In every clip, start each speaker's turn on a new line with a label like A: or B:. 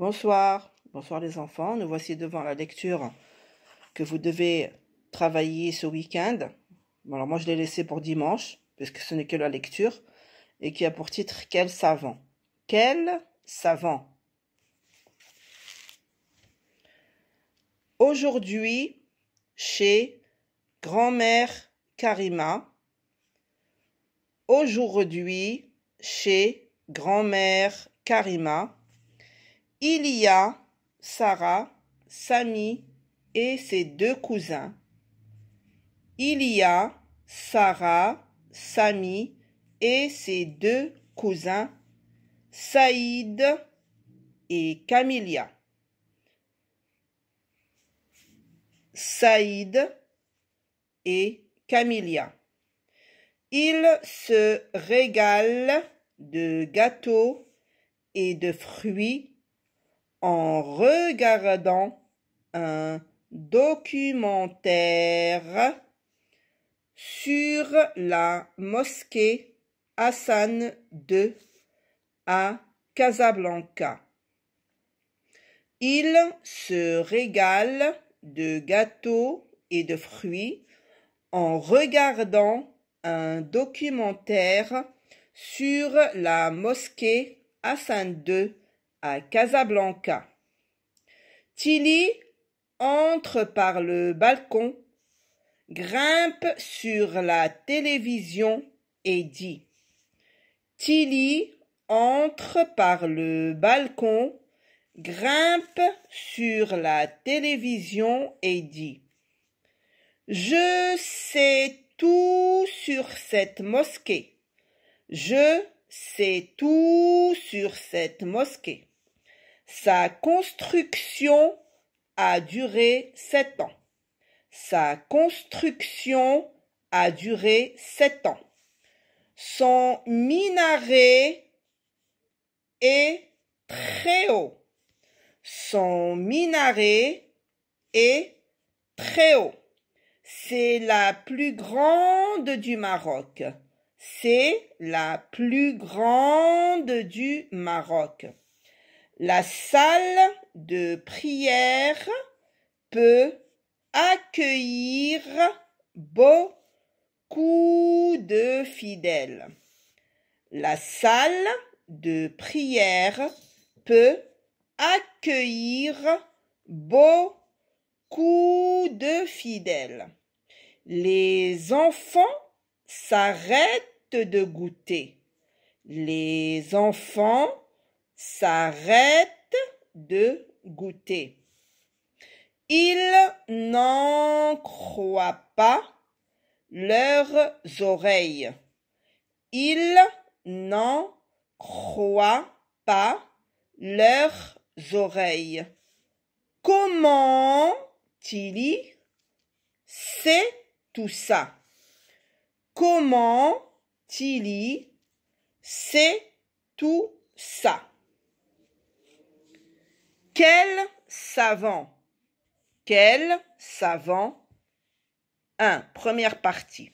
A: Bonsoir, bonsoir les enfants. Nous voici devant la lecture que vous devez travailler ce week-end. Alors moi je l'ai laissé pour dimanche, puisque ce n'est que la lecture, et qui a pour titre Quel savant Quel savant Aujourd'hui, chez grand-mère Karima. Aujourd'hui, chez grand-mère Karima il y a Sarah, Samy et ses deux cousins. Il y a Sarah, Samy et ses deux cousins, Saïd et Camilia. Saïd et Camilia. Ils se régalent de gâteaux et de fruits en regardant un documentaire sur la mosquée Hassan II à Casablanca. Il se régale de gâteaux et de fruits en regardant un documentaire sur la mosquée Hassan II à Casablanca. Tilly entre par le balcon, grimpe sur la télévision et dit Tilly entre par le balcon, grimpe sur la télévision et dit Je sais tout sur cette mosquée. Je sais tout sur cette mosquée. Sa construction a duré sept ans. Sa construction a duré sept ans. Son minaret est très haut. Son minaret est très haut. C'est la plus grande du Maroc. C'est la plus grande du Maroc. La salle de prière peut accueillir beaucoup de fidèles. La salle de prière peut accueillir beaucoup de fidèles. Les enfants s'arrêtent de goûter. Les enfants s'arrêtent de goûter. Ils n'en croient pas leurs oreilles. Ils n'en croient pas leurs oreilles. Comment Tilly sait tout ça? Comment Tilly sait tout ça? Quel savant? Quel savant? 1. Première partie.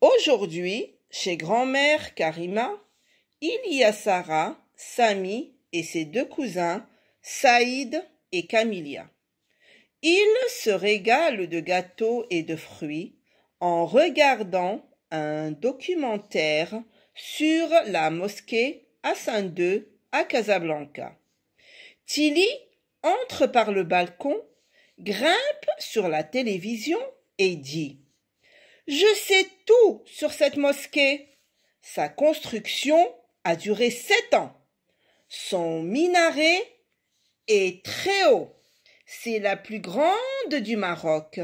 A: Aujourd'hui, chez grand-mère Karima, il y a Sarah, Samy et ses deux cousins, Saïd et Camilia. Ils se régalent de gâteaux et de fruits en regardant un documentaire sur la mosquée Hassan II à Casablanca. Tilly entre par le balcon, grimpe sur la télévision et dit Je sais tout sur cette mosquée. Sa construction a duré sept ans. Son minaret est très haut. C'est la plus grande du Maroc.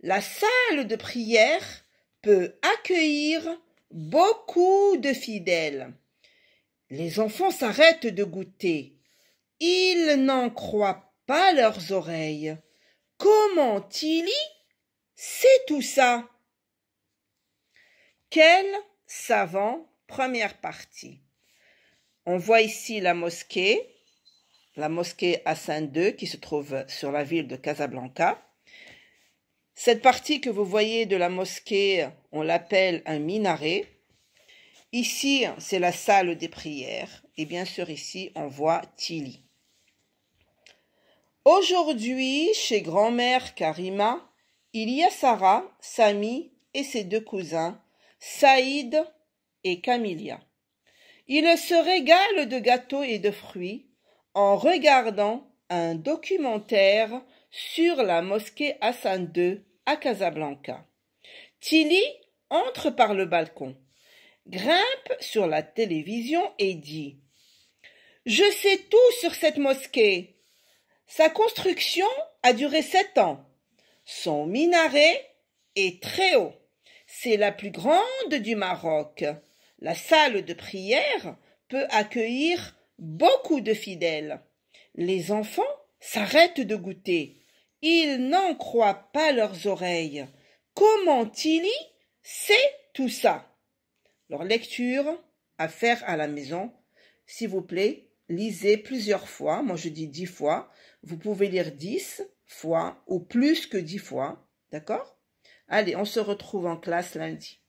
A: La salle de prière peut accueillir beaucoup de fidèles. Les enfants s'arrêtent de goûter. Ils n'en croient pas leurs oreilles. Comment Tilly sait tout ça? Quel savant Première partie. On voit ici la mosquée, la mosquée Hassan II qui se trouve sur la ville de Casablanca. Cette partie que vous voyez de la mosquée, on l'appelle un minaret. Ici, c'est la salle des prières. Et bien sûr, ici, on voit Tilly. Aujourd'hui, chez grand-mère Karima, il y a Sarah, Samy et ses deux cousins, Saïd et Camilia. Ils se régalent de gâteaux et de fruits en regardant un documentaire sur la mosquée Hassan II à Casablanca. Tilly entre par le balcon, grimpe sur la télévision et dit Je sais tout sur cette mosquée. Sa construction a duré sept ans. Son minaret est très haut. C'est la plus grande du Maroc. La salle de prière peut accueillir beaucoup de fidèles. Les enfants s'arrêtent de goûter. Ils n'en croient pas leurs oreilles. Comment Tilly sait tout ça? Leur lecture à faire à la maison. S'il vous plaît, lisez plusieurs fois. Moi, je dis dix fois. Vous pouvez lire dix fois ou plus que dix fois. D'accord? Allez, on se retrouve en classe lundi.